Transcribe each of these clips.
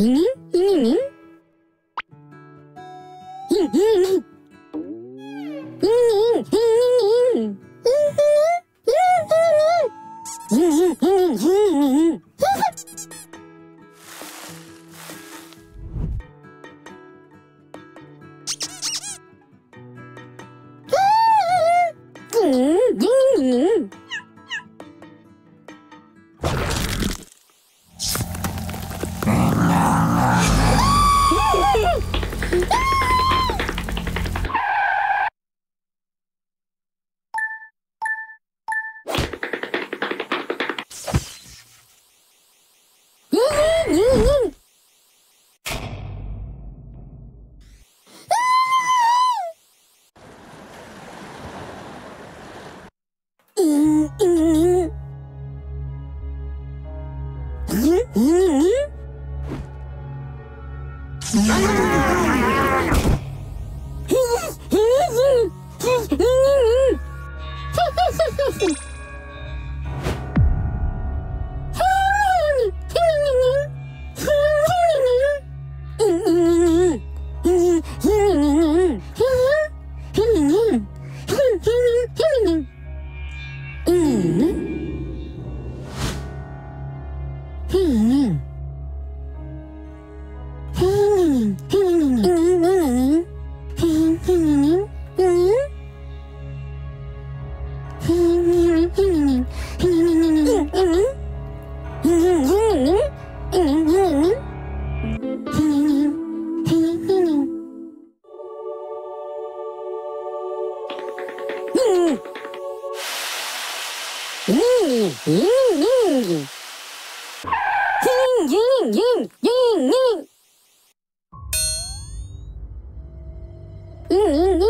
いに？いに？に？いに？いに？嗯嗯嗯。Mm-hmm. ンンニンギン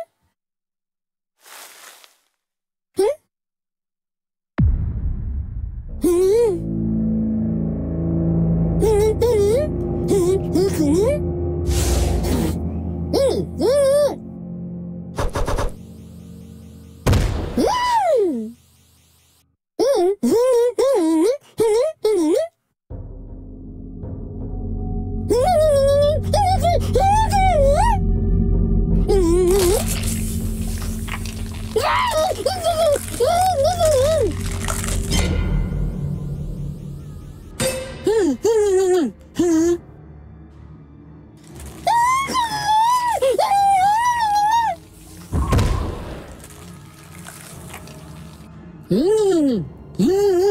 Ні-ні-ні. Ні-ні-ні.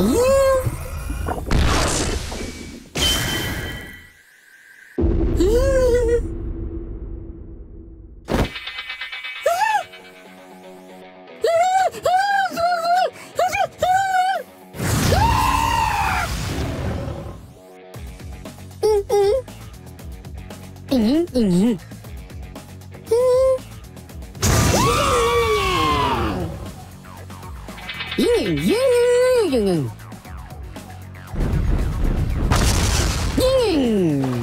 Yeah. ギュギュンうん。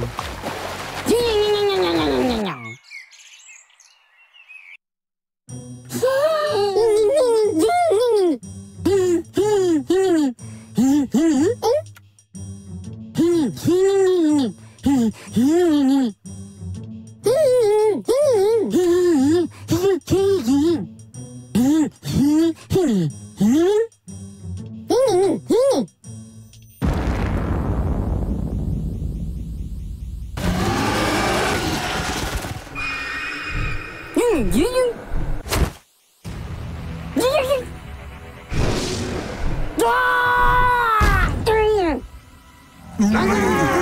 うわ